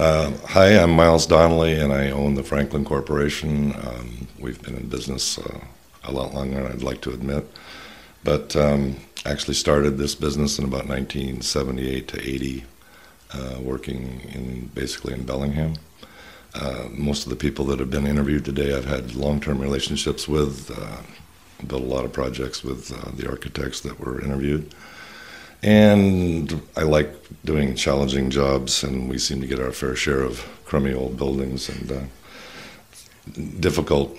Uh, hi, I'm Myles Donnelly, and I own the Franklin Corporation. Um, we've been in business uh, a lot longer I'd like to admit, but um, actually started this business in about 1978 to 80, uh, working in basically in Bellingham. Uh, most of the people that have been interviewed today, I've had long-term relationships with. Uh, built a lot of projects with uh, the architects that were interviewed. And I like doing challenging jobs, and we seem to get our fair share of crummy old buildings and uh, difficult,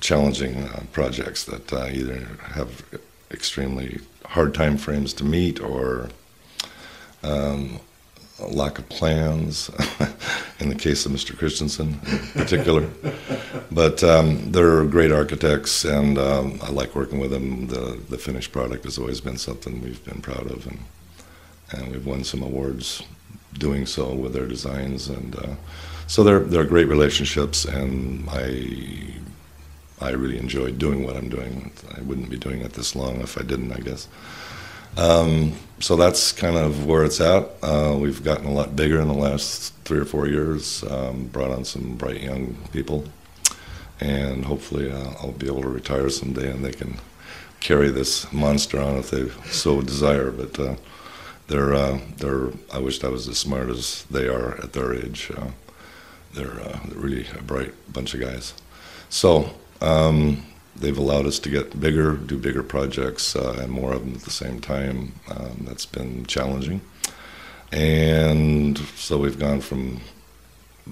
challenging uh, projects that uh, either have extremely hard time frames to meet or um, lack of plans, in the case of Mr. Christensen in particular. but um, they're great architects, and um, I like working with them. The, the finished product has always been something we've been proud of, and, and we've won some awards doing so with their designs. And uh, so they're, they're great relationships, and I, I really enjoy doing what I'm doing. I wouldn't be doing it this long if I didn't, I guess. Um, so that's kind of where it's at. Uh, we've gotten a lot bigger in the last three or four years, um, brought on some bright young people, and hopefully uh, I'll be able to retire someday and they can carry this monster on if they so desire. But uh, they're, uh, they're, I wish I was as smart as they are at their age. Uh, they're, uh, really a bright bunch of guys. So, um, they've allowed us to get bigger, do bigger projects, uh, and more of them at the same time. Um, that's been challenging. And so we've gone from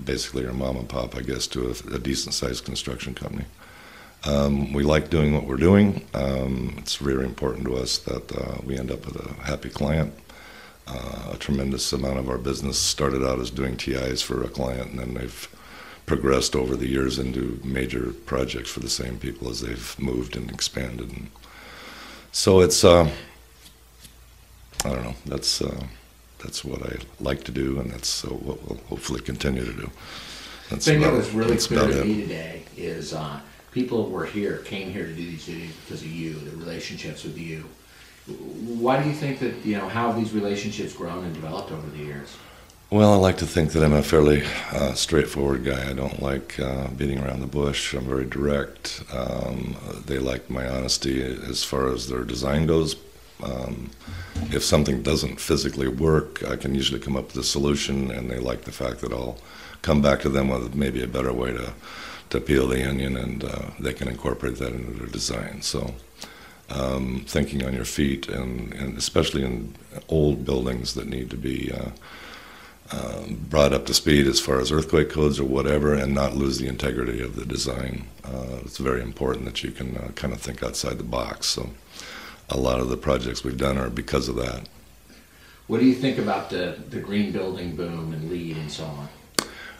basically our mom and pop, I guess, to a, a decent sized construction company. Um, we like doing what we're doing. Um, it's very important to us that uh, we end up with a happy client. Uh, a tremendous amount of our business started out as doing TIs for a client, and then they've progressed over the years into major projects for the same people as they've moved and expanded. And so it's, uh, I don't know, that's, uh, that's what I like to do, and that's uh, what we'll hopefully continue to do. That's the thing that was really clear to me today is uh, people were here, came here to do these videos because of you, the relationships with you. Why do you think that, you know, how have these relationships grown and developed over the years? Well, I like to think that I'm a fairly uh, straightforward guy. I don't like uh, beating around the bush. I'm very direct. Um, they like my honesty as far as their design goes. Um, if something doesn't physically work, I can usually come up with a solution, and they like the fact that I'll come back to them with maybe a better way to, to peel the onion, and uh, they can incorporate that into their design. So, um, thinking on your feet, and, and, especially in old buildings that need to be uh, um, brought up to speed as far as earthquake codes or whatever and not lose the integrity of the design. Uh, it's very important that you can uh, kind of think outside the box. So a lot of the projects we've done are because of that. What do you think about the, the green building boom and LEED and so on?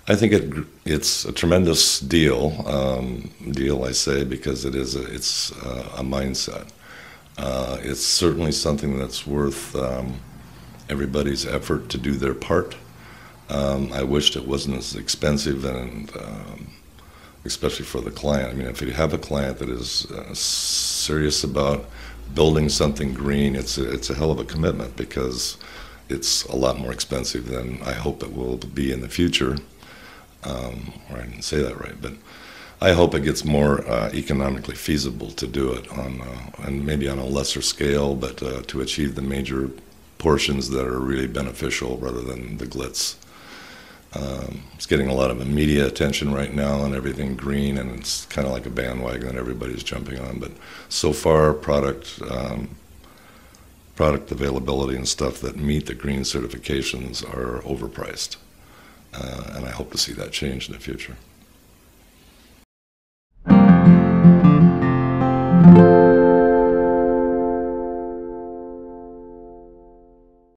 I think it it's a tremendous deal. Um, deal, I say, because it is a, it's uh, a mindset. Uh, it's certainly something that's worth um, everybody's effort to do their part. Um, I wished it wasn't as expensive and um, especially for the client. I mean, if you have a client that is uh, serious about building something green, it's a, it's a hell of a commitment because it's a lot more expensive than I hope it will be in the future. Um, or I didn't say that right, but I hope it gets more uh, economically feasible to do it on, uh, and maybe on a lesser scale, but uh, to achieve the major portions that are really beneficial rather than the glitz. Um, it's getting a lot of media attention right now and everything green, and it's kind of like a bandwagon that everybody's jumping on. But so far, product um, product availability and stuff that meet the green certifications are overpriced, uh, and I hope to see that change in the future.